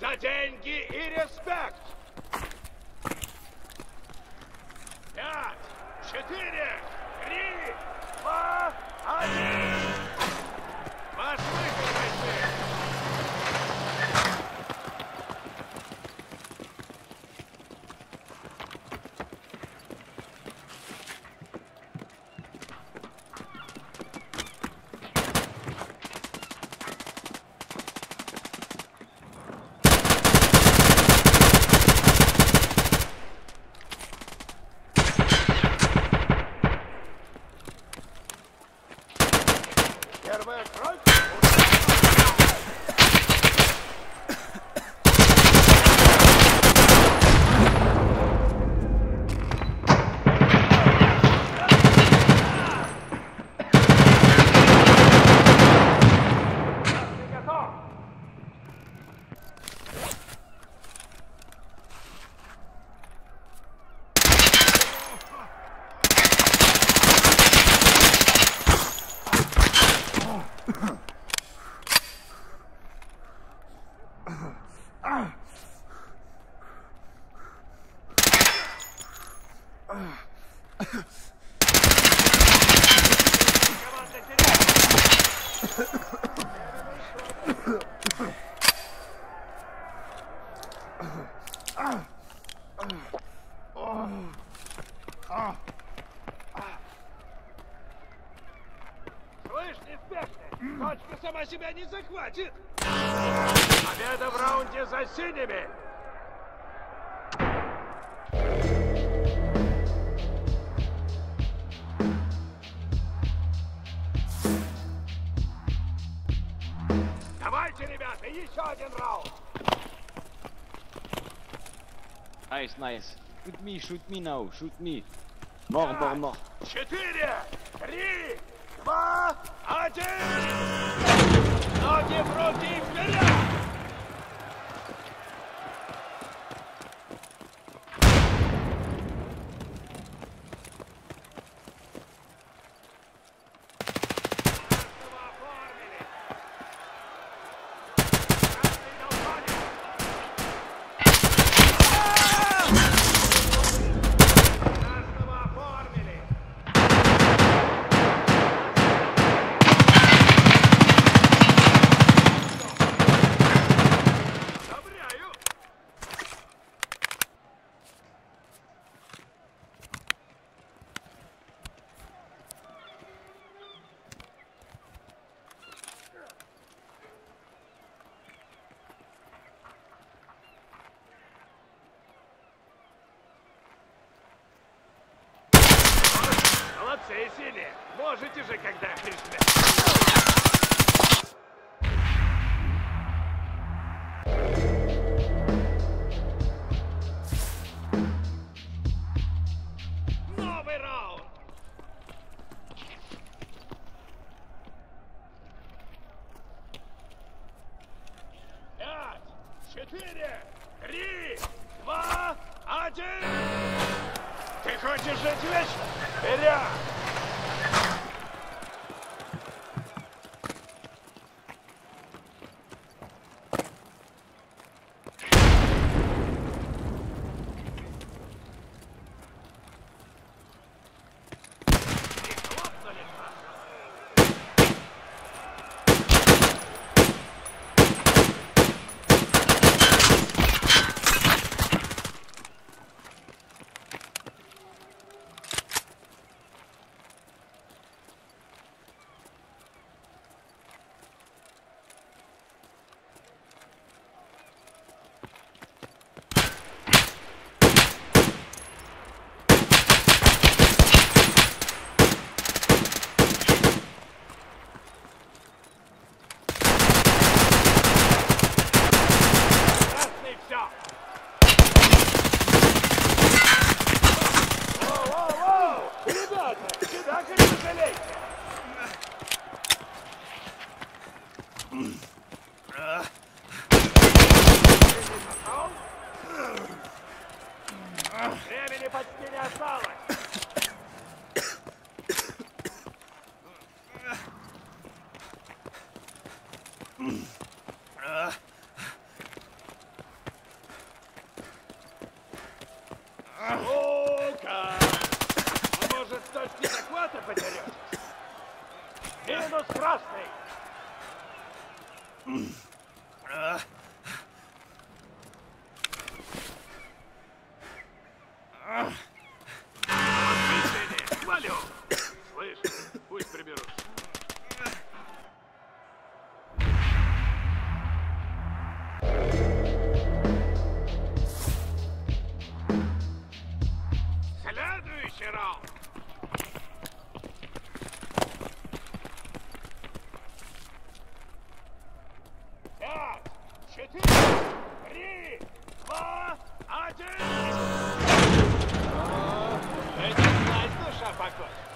За деньги и респект! Пять, четыре, три, два, один! Себя не захватит! Победа в раунде за синими! Давайте, ребята, еще один раунд! Nice, nice. Shoot me, shoot me now, shoot me. Mort, mort, mort. Четыре, три, два, один! Ноги в руки и вперед! Синие. Можете же, когда прижмете. Четыре, три, два, один! Это знать душа покой.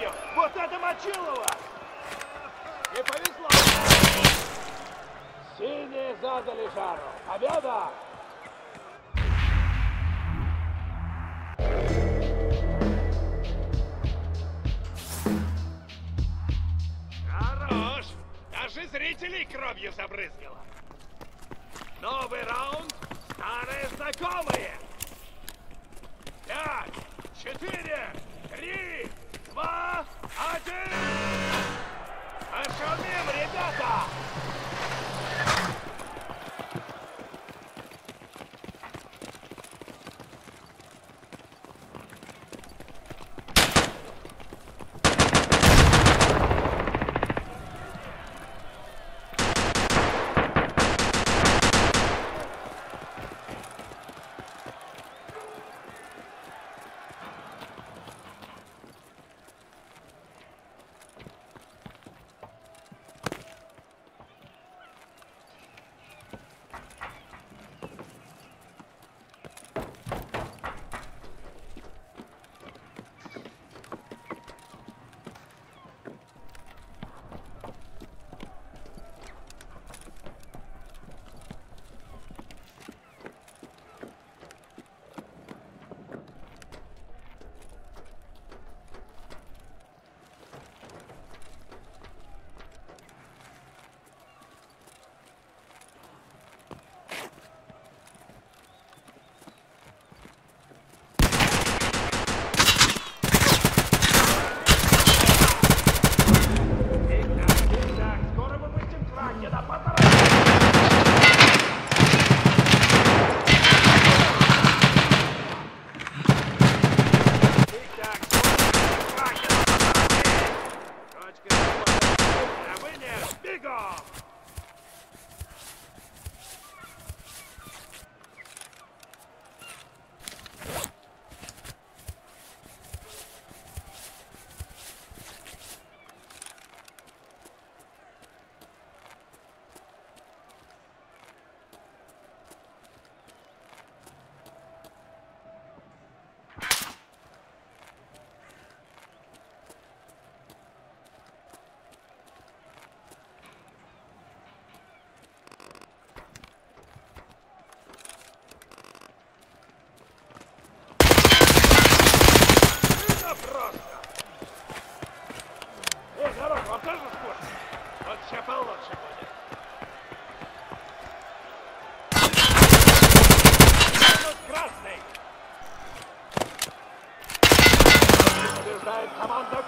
Кровью. Вот это Мочилова. Не повезло. Синие задали жару. Победа! Хорош! Даже зрителей кровью забрызгало. Новый раунд. Старые знакомые. Пять, четыре, три, два, один. Пошумим,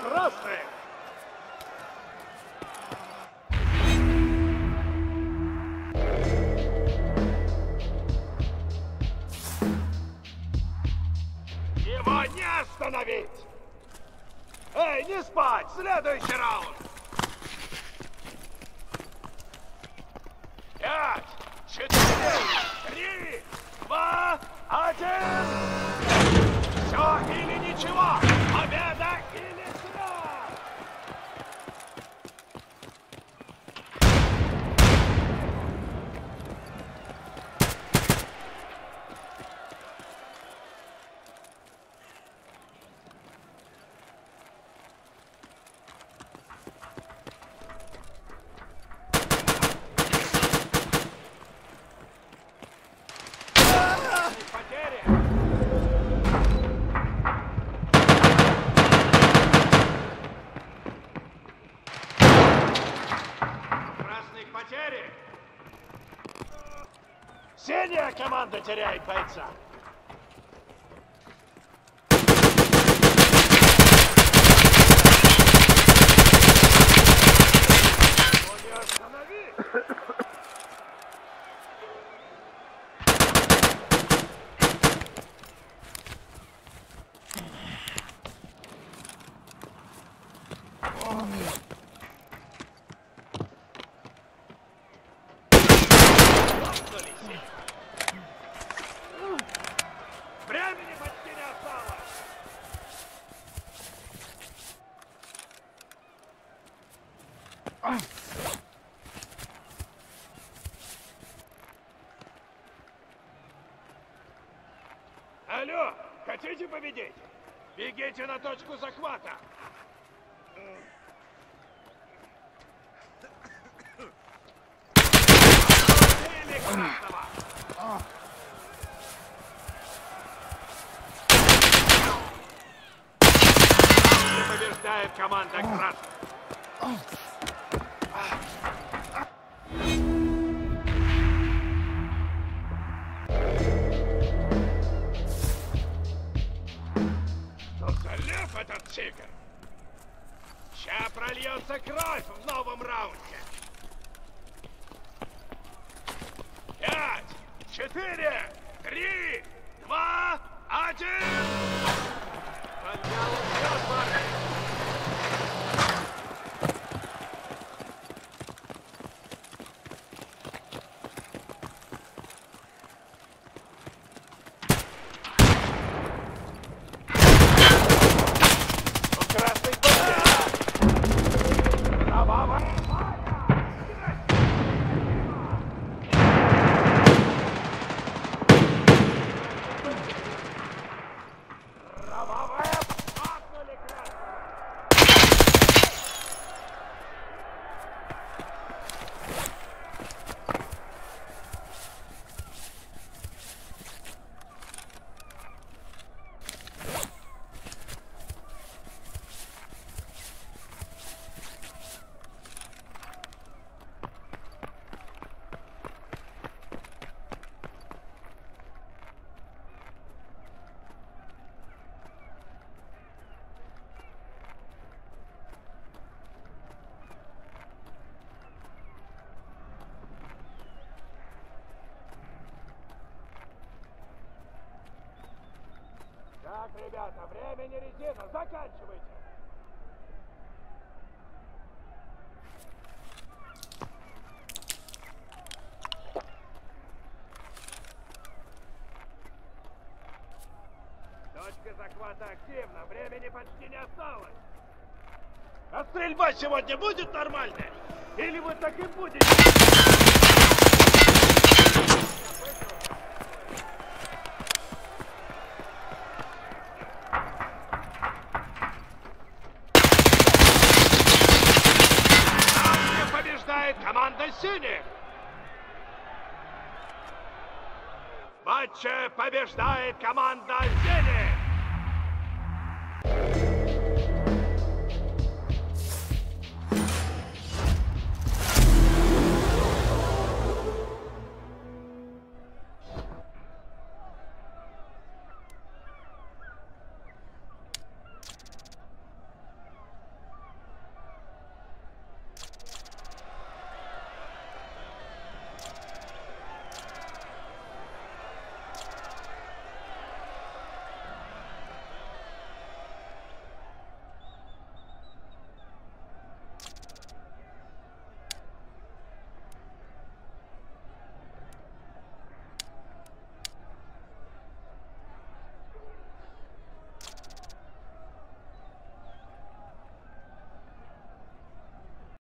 красных! Его не остановить! Эй, не спать! Следующий раунд! Пять, четыре, три, два, один! Все или ничего! piacere ai paesani. Алло, хотите победить? Бегите на точку захвата. Побеждает команда красных. Этот тигр? Ща прольется кровь в новом раунде. Пять, четыре, три, два, один! Ребята, время не резина, заканчивайте. Точка захвата активна, времени почти не осталось. А стрельба сегодня будет нормальная? Или вы так и будете? Сегодня побеждает команда синих! В матче побеждает команда синих!